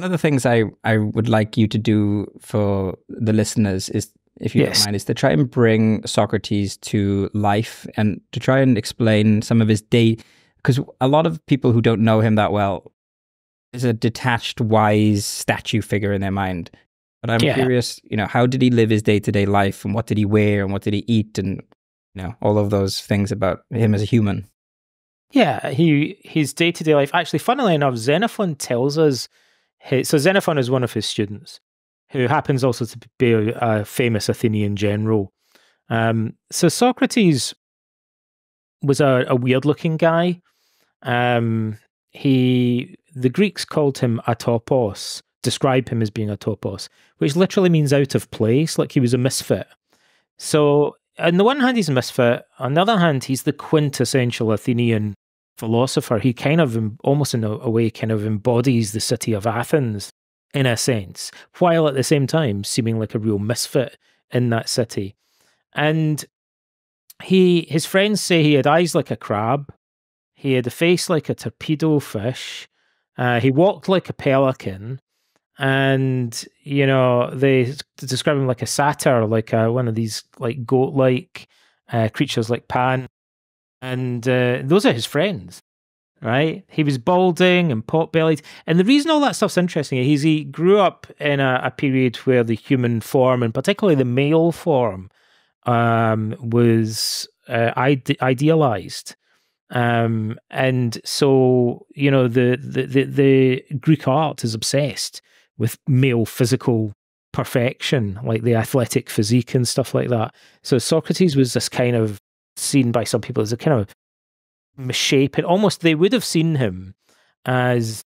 One of the things I, I would like you to do for the listeners is, if you yes. don't mind, is to try and bring Socrates to life and to try and explain some of his day. Because a lot of people who don't know him that well is a detached, wise statue figure in their mind. But I'm yeah. curious, you know, how did he live his day to day life and what did he wear and what did he eat and, you know, all of those things about him as a human? Yeah, he his day to day life. Actually, funnily enough, Xenophon tells us so Xenophon is one of his students, who happens also to be a, famous Athenian general. Um, so Socrates was a, a weird-looking guy. Um, he the Greeks called him atopos, describe him as being a topos, which literally means out of place, like he was a misfit. So on the one hand, he's a misfit. On the other hand, he's the quintessential Athenian philosopher, he kind of almost in a, way kind of embodies the city of Athens in a sense, while at the same time seeming like a real misfit in that city. And he his friends say he had eyes like a crab, he had a face like a torpedo fish, uh, he walked like a pelican, and you know they describe him like a satyr, like a, one of these like goat-like uh, creatures like Pan and uh, those are his friends, right? He was balding and pot bellied. And the reason all that stuff's interesting is he grew up in a, a period where the human form, and particularly the male form, um, was uh, ide- idealized. Um, and so, you know, the, the, the, the Greek art is obsessed with male physical perfection, like the athletic physique and stuff like that. So Socrates was this kind of seen by some people as a kind of misshapen. Almost, they would have seen him as,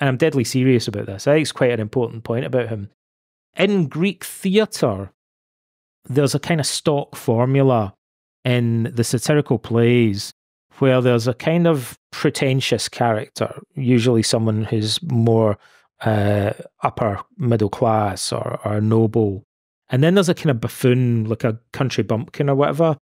and I'm deadly serious about this. I think it's quite an important point about him. In Greek theatre, there's a kind of stock formula in the satirical plays where there's a kind of pretentious character, usually someone who's more uh, upper middle class or, or noble. And then there's a kind of buffoon, like a country bumpkin or whatever,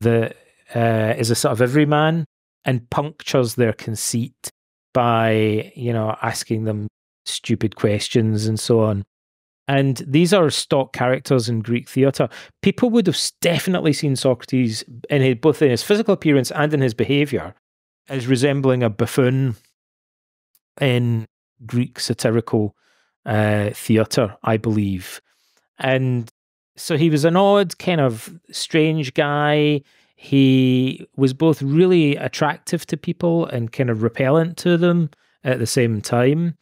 that uh, is a sort of everyman and punctures their conceit by, you know, asking them stupid questions and so on. And these are stock characters in Greek theatre. People would have definitely seen Socrates in his, both in his physical appearance and in his behaviour as resembling a buffoon in Greek satirical uh, theatre, I believe. And so he was an odd, kind of strange guy. He was both really attractive to people and kind of repellent to them at the same time.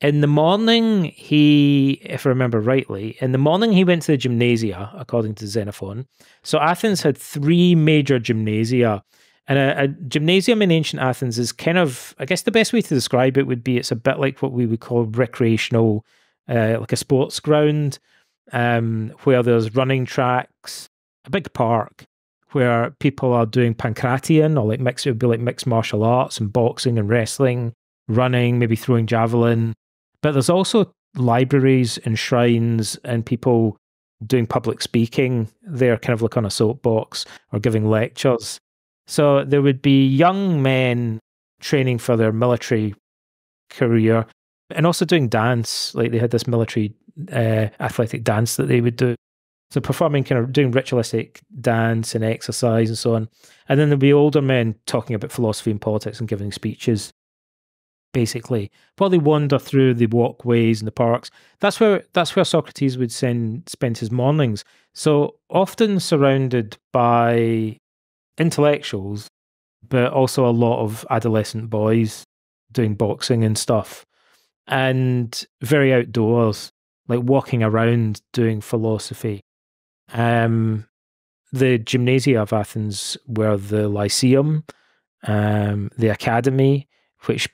In the morning, he, if I remember rightly, in the morning he went to the gymnasia, according to Xenophon. So Athens had three major gymnasia. And a, a, gymnasium in ancient Athens is kind of, I guess the best way to describe it would be it's a bit like what we would call recreational, uh, like a sports ground um, where there's running tracks, a big park where people are doing pankration or like mixed, it would be like mixed martial arts and boxing and wrestling, running, maybe throwing javelin. But there's also libraries and shrines and people doing public speaking. They're kind of like on a soapbox or giving lectures. So there would be young men training for their military career and also doing dance. Like they had this military uh, athletic dance that they would do. So performing kind of doing ritualistic dance and exercise and so on. And then there'll be older men talking about philosophy and politics and giving speeches. Basically, while they wander through the walkways and the parks, that's where that's where Socrates would send spend his mornings. So often surrounded by intellectuals, but also a lot of adolescent boys doing boxing and stuff, and very outdoors like walking around doing philosophy. Um, the gymnasia of Athens were the Lyceum, um, the Academy, which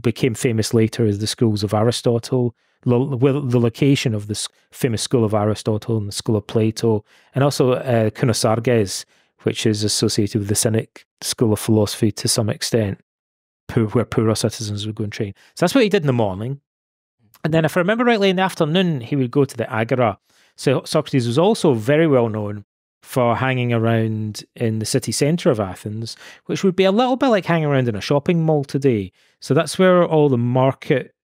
became famous later as the schools of Aristotle, the location of the famous school of Aristotle and the school of Plato, and also uh, Cynosarges, which is associated with the Cynic school of philosophy to some extent, where poorer citizens would go and train. So that's what he did in the morning. And then, if I remember rightly, in the afternoon, he would go to the Agora. So Socrates was also very well known for hanging around in the city centre of Athens, which would be a little bit like hanging around in a shopping mall today. So that's where all the market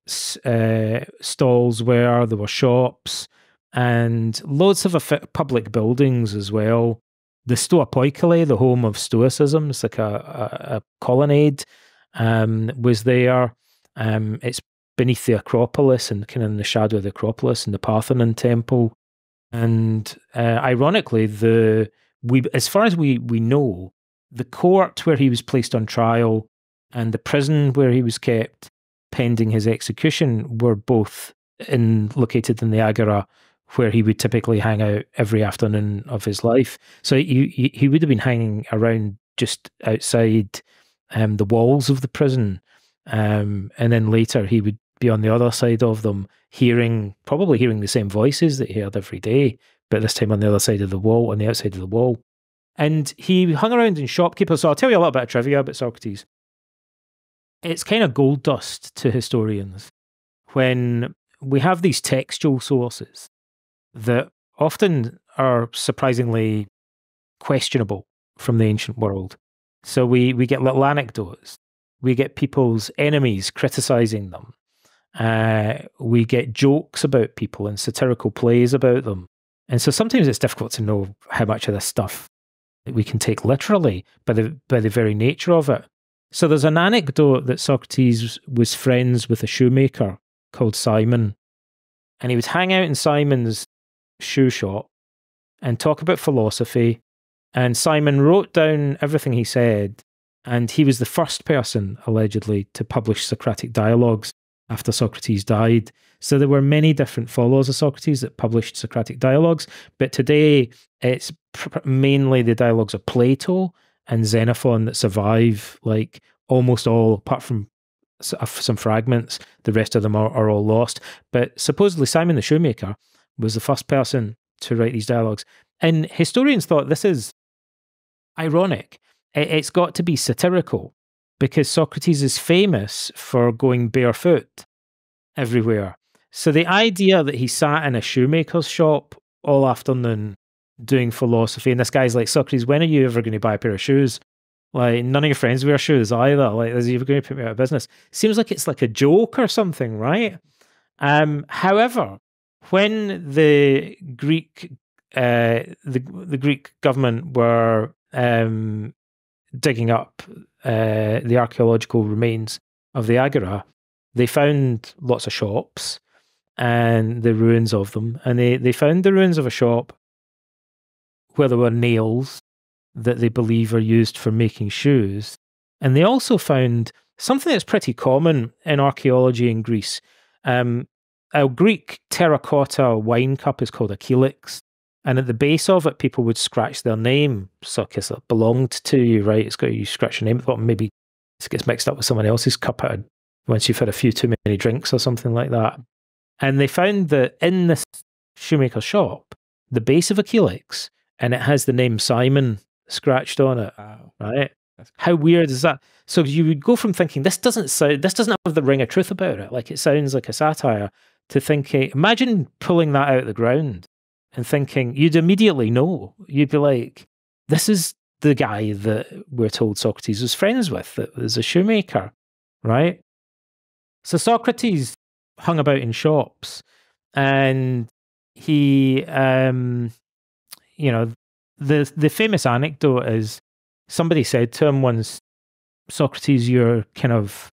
uh, stalls were, there were shops, and loads of public buildings as well. The Stoa Poikile, the home of Stoicism, it's like a, a, a colonnade, um, was there. Um, it's beneath the Acropolis and kind of in the shadow of the Acropolis and the Parthenon Temple. And uh, ironically, the we as far as we we know, the court where he was placed on trial and the prison where he was kept pending his execution were both in located in the Agora where he would typically hang out every afternoon of his life. So he he, would have been hanging around just outside um, the walls of the prison, um, and then later he would be on the other side of them, hearing probably hearing the same voices that he heard every day, but this time on the other side of the wall, on the outside of the wall. And he hung around in shopkeepers. So I'll tell you a little bit of trivia about Socrates. It's kind of gold dust to historians when we have these textual sources that often are surprisingly questionable from the ancient world. So we, we get little anecdotes. We get people's enemies criticizing them. Uh, we get jokes about people and satirical plays about them. And so sometimes it's difficult to know how much of this stuff we can take literally by the by the very nature of it. So there's an anecdote that Socrates was friends with a shoemaker called Simon, and he would hang out in Simon's shoe shop and talk about philosophy. And Simon wrote down everything he said, and he was the first person allegedly to publish Socratic dialogues after Socrates died. So there were many different followers of Socrates that published Socratic dialogues, but today it's mainly the dialogues of Plato and Xenophon that survive. Like almost all, apart from uh, some fragments, the rest of them are, are all lost. But supposedly Simon the Shoemaker was the first person to write these dialogues, and historians thought this is ironic. It's got to be satirical because Socrates is famous for going barefoot everywhere. So the idea that he sat in a shoemaker's shop all afternoon doing philosophy, and this guy's like, Socrates, when are you ever going to buy a pair of shoes? Like none of your friends wear shoes either. Like, is ever going to put me out of business? Seems like it's like a joke or something, right? Um, however, when the Greek uh, the the Greek government were um, digging up uh, the archaeological remains of the Agora, they found lots of shops and the ruins of them. And they, they found the ruins of a shop where there were nails that they believe are used for making shoes. And they also found something that's pretty common in archaeology in Greece. Um, a Greek terracotta wine cup is called a kylix. And at the base of it, people would scratch their name, so because it belonged to you, right? It's got you scratch your name at the bottom. Maybe it gets mixed up with someone else's cup out once you've had a few too many drinks or something like that. And they found that in this shoemaker shop, the base of a kylix, and it has the name Simon scratched on it. Wow. Right? How weird is that? So you would go from thinking this doesn't sound, this doesn't have the ring of truth about it, like it sounds like a satire, to thinking, imagine pulling that out of the ground and thinking, you'd immediately know. You'd be like, this is the guy that we're told Socrates was friends with, that was a shoemaker, right? So Socrates hung about in shops and he, um, you know, the the famous anecdote is somebody said to him once, Socrates, you're kind of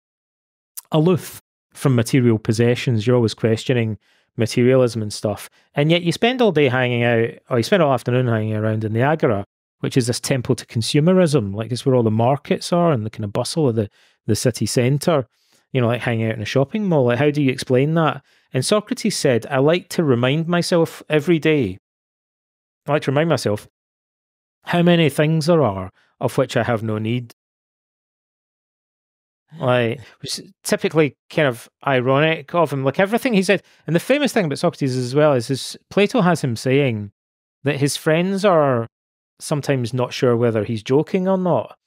aloof from material possessions. You're always questioning materialism and stuff. And yet you spend all day hanging out, or you spend all afternoon hanging around in the Agora, which is this temple to consumerism. Like it's where all the markets are and the kind of bustle of the, the city centre, you know, like hanging out in a shopping mall. Like, how do you explain that? And Socrates said, I like to remind myself every day, I like to remind myself how many things there are of which I have no need like which is typically kind of ironic of him. Like everything he said and the famous thing about socrates as well is his plato has him saying that his friends are sometimes not sure whether he's joking or not.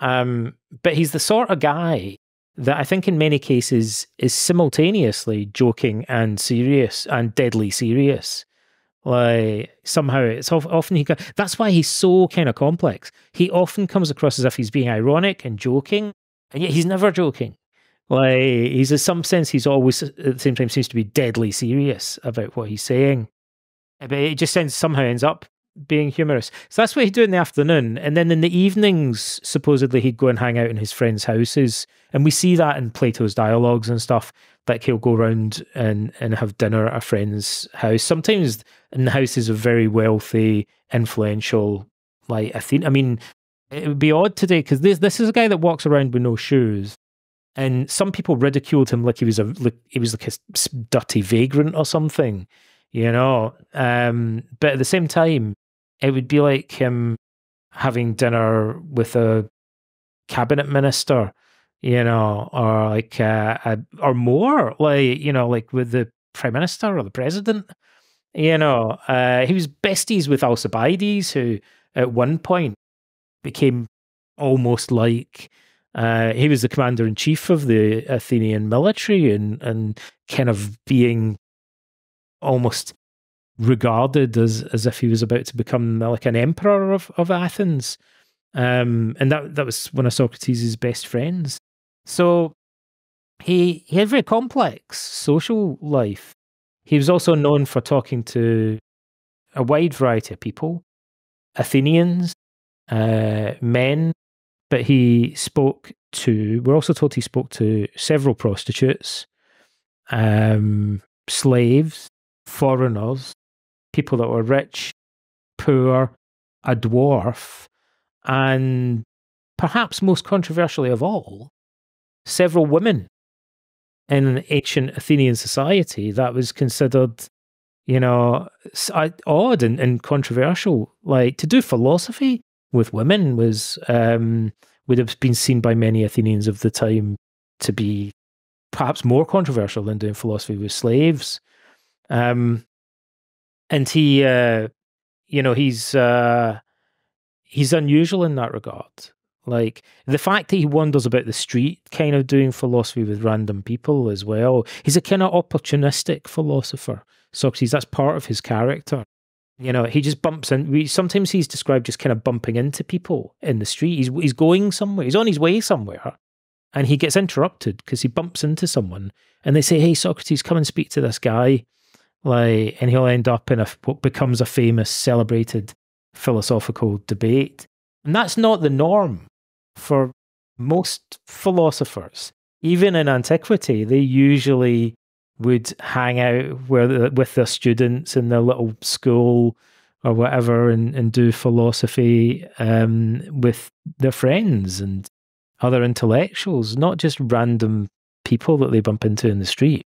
Um, but he's the sort of guy that i think in many cases is simultaneously joking and serious and deadly serious. Like somehow it's often he that's why he's so kind of complex. He often comes across as if he's being ironic and joking and yet he's never joking. Like he's in some sense he's always uh, at the same time seems to be deadly serious about what he's saying. Uh, but it just ends somehow ends up being humorous. So that's what he'd do in the afternoon. And then in the evenings, supposedly he'd go and hang out in his friends' houses. And we see that in Plato's dialogues and stuff. Like he'll go around and, and have dinner at a friend's house. Sometimes in the houses of very wealthy, influential, like Athena. I mean, it would be odd today because this this is a guy that walks around with no shoes. And some people ridiculed him like he was a like he was like a dirty vagrant or something, you know. Um, but at the same time, it would be like him having dinner with a cabinet minister, you know, or like uh, a, or more, like you know, like with the prime minister or the president. You know, uh, he was besties with Alcibiades, who at one point became almost like uh, he was the commander in chief of the Athenian military and and kind of being almost regarded as as if he was about to become like an emperor of, of Athens. Um, and that that was one of Socrates' best friends. So he he had a very complex social life. He was also known for talking to a wide variety of people, Athenians, uh, men, but he spoke to. We're also told he spoke to several prostitutes, um, slaves, foreigners, people that were rich, poor, a dwarf, and perhaps most controversially of all, several women in an ancient Athenian society that was considered, you know, odd and, and controversial. Like to do philosophy with women was um, would have been seen by many Athenians of the time to be perhaps more controversial than doing philosophy with slaves. Um, and he, uh, you know, he's uh, he's unusual in that regard. Like the fact that he wanders about the street, kind of doing philosophy with random people as well. He's a kind of opportunistic philosopher. Socrates, that's part of his character. You know, he just bumps and We, sometimes he's described just kind of bumping into people in the street. He's he's going somewhere. He's on his way somewhere, and he gets interrupted because he bumps into someone, and they say, "Hey, Socrates, come and speak to this guy." like, and he'll end up in a what becomes a famous, celebrated philosophical debate. And that's not the norm for most philosophers. Even in antiquity, they usually would hang out where, with their students in their little school or whatever and, and do philosophy um, with their friends and other intellectuals, not just random people that they bump into in the street.